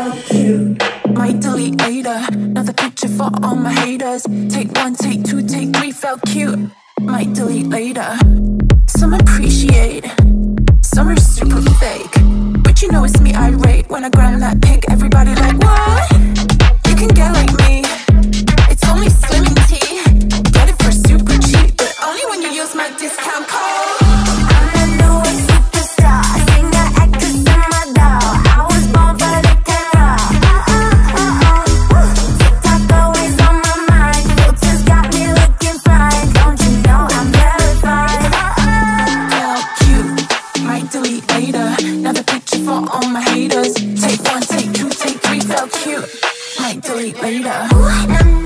about you. Might delete later. Another picture for all my haters. Take one, take two, take three. Felt cute. Might delete later. Some appreciate, some are super fake. But you know it's me I rate when I grind that pic. Everybody like what? You can get like me. It's only swimming tea. Get it for super cheap, but only when you use my discount code. later. Another picture for all my haters. Take one, take two, take three. Felt cute. Might delete later.